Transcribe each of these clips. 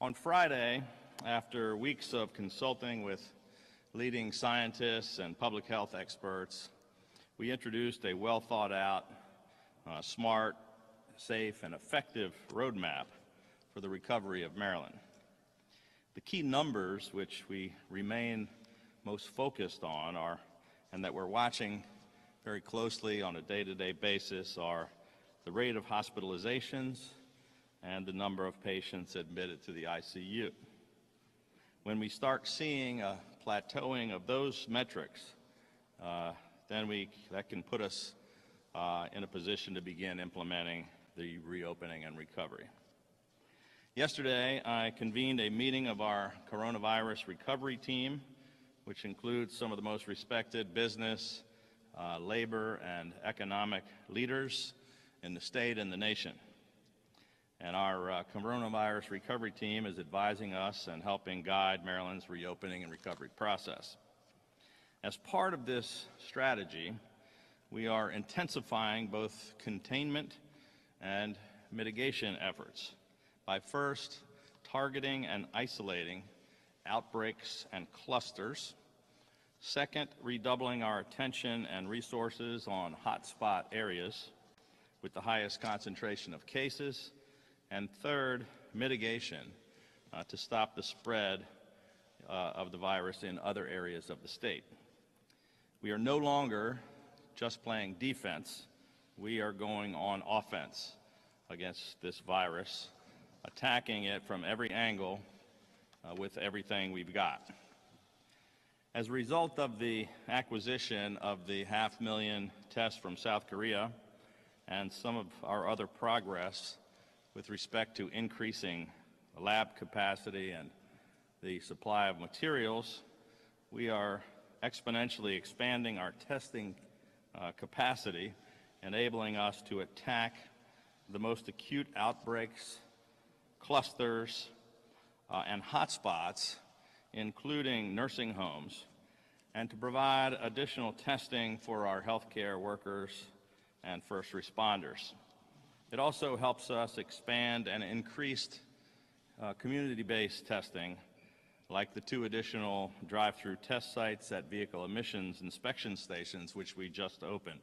On Friday, after weeks of consulting with leading scientists and public health experts, we introduced a well thought out, uh, smart, safe, and effective roadmap for the recovery of Maryland. The key numbers which we remain most focused on are, and that we're watching very closely on a day to day basis, are the rate of hospitalizations and the number of patients admitted to the ICU. When we start seeing a plateauing of those metrics, uh, then we, that can put us uh, in a position to begin implementing the reopening and recovery. Yesterday, I convened a meeting of our coronavirus recovery team, which includes some of the most respected business, uh, labor, and economic leaders in the state and the nation. And our uh, coronavirus recovery team is advising us and helping guide Maryland's reopening and recovery process. As part of this strategy, we are intensifying both containment and mitigation efforts by first targeting and isolating outbreaks and clusters. Second, redoubling our attention and resources on hotspot areas with the highest concentration of cases and third, mitigation uh, to stop the spread uh, of the virus in other areas of the state. We are no longer just playing defense, we are going on offense against this virus, attacking it from every angle uh, with everything we've got. As a result of the acquisition of the half million tests from South Korea and some of our other progress, with respect to increasing lab capacity and the supply of materials, we are exponentially expanding our testing uh, capacity, enabling us to attack the most acute outbreaks, clusters, uh, and hotspots, including nursing homes, and to provide additional testing for our healthcare workers and first responders. It also helps us expand and increase uh, community-based testing, like the two additional drive-through test sites at vehicle emissions inspection stations, which we just opened.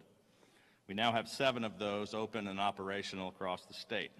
We now have seven of those open and operational across the state.